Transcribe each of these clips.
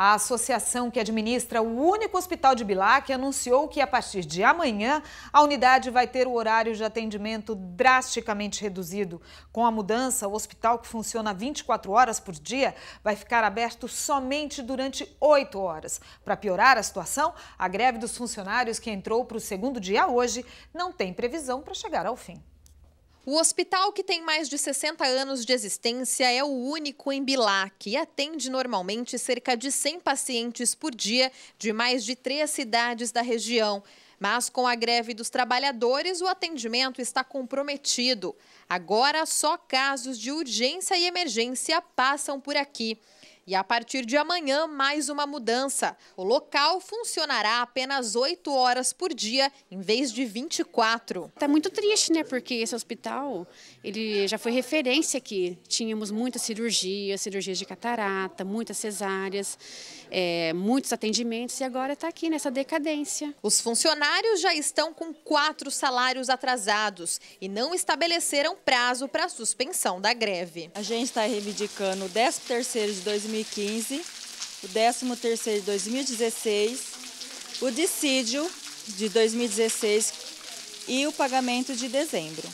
A associação que administra o único hospital de Bilac anunciou que a partir de amanhã a unidade vai ter o horário de atendimento drasticamente reduzido. Com a mudança, o hospital que funciona 24 horas por dia vai ficar aberto somente durante 8 horas. Para piorar a situação, a greve dos funcionários que entrou para o segundo dia hoje não tem previsão para chegar ao fim. O hospital, que tem mais de 60 anos de existência, é o único em Bilac e atende normalmente cerca de 100 pacientes por dia de mais de três cidades da região. Mas com a greve dos trabalhadores, o atendimento está comprometido. Agora, só casos de urgência e emergência passam por aqui. E a partir de amanhã, mais uma mudança. O local funcionará apenas 8 horas por dia, em vez de 24. Está muito triste, né? Porque esse hospital ele já foi referência aqui. Tínhamos muitas cirurgias, cirurgias de catarata, muitas cesáreas, é, muitos atendimentos, e agora está aqui nessa decadência. Os funcionários já estão com quatro salários atrasados e não estabeleceram prazo para a suspensão da greve. A gente está reivindicando o 13 terceiro de 2020 2015, o 13º de 2016, o dissídio de 2016 e o pagamento de dezembro,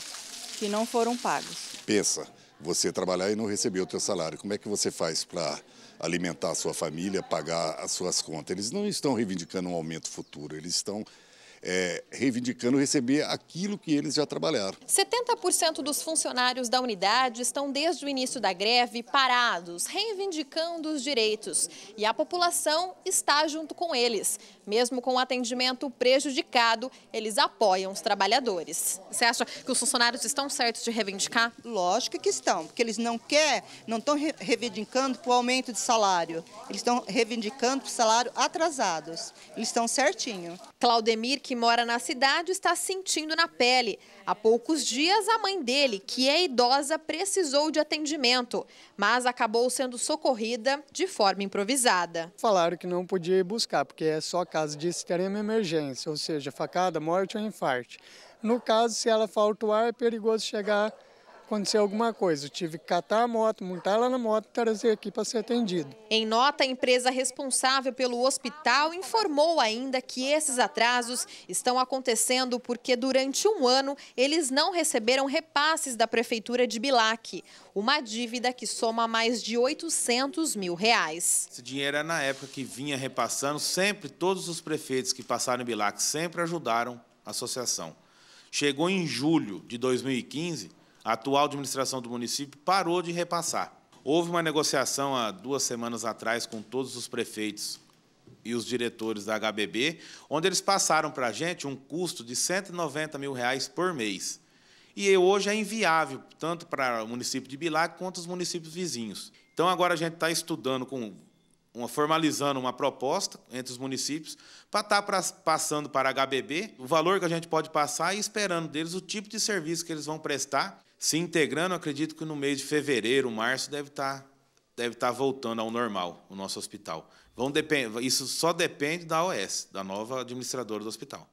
que não foram pagos. Pensa, você trabalhar e não receber o seu salário, como é que você faz para alimentar a sua família, pagar as suas contas? Eles não estão reivindicando um aumento futuro, eles estão é, reivindicando receber aquilo que eles já trabalharam. 70% dos funcionários da unidade estão desde o início da greve parados, reivindicando os direitos. E a população está junto com eles. Mesmo com o atendimento prejudicado, eles apoiam os trabalhadores. Você acha que os funcionários estão certos de reivindicar? Lógico que estão, porque eles não querem, não estão reivindicando para o aumento de salário. Eles estão reivindicando para o salário atrasados. Eles estão certinho. Claudemir, que mora na cidade, está sentindo na pele. Há poucos dias, a mãe dele, que é idosa, precisou de atendimento, mas acabou sendo socorrida de forma improvisada. Falaram que não podia ir buscar, porque é só caso de extrema emergência, ou seja, facada, morte ou infarto. No caso, se ela falta o ar, é perigoso chegar acontecer alguma coisa. Eu tive que catar a moto, montar ela na moto e trazer aqui para ser atendido. Em nota, a empresa responsável pelo hospital informou ainda que esses atrasos estão acontecendo porque durante um ano eles não receberam repasses da Prefeitura de Bilac, uma dívida que soma mais de 800 mil reais. Esse dinheiro é na época que vinha repassando, sempre todos os prefeitos que passaram em Bilac sempre ajudaram a associação. Chegou em julho de 2015, a atual administração do município parou de repassar. Houve uma negociação há duas semanas atrás com todos os prefeitos e os diretores da HBB, onde eles passaram para a gente um custo de 190 mil reais por mês. E hoje é inviável, tanto para o município de Bilac quanto os municípios vizinhos. Então, agora a gente está estudando, com uma, formalizando uma proposta entre os municípios para estar tá passando para a HBB o valor que a gente pode passar e esperando deles o tipo de serviço que eles vão prestar se integrando, acredito que no mês de fevereiro, março, deve estar, tá, deve estar tá voltando ao normal o nosso hospital. Vão isso só depende da OS, da nova administradora do hospital.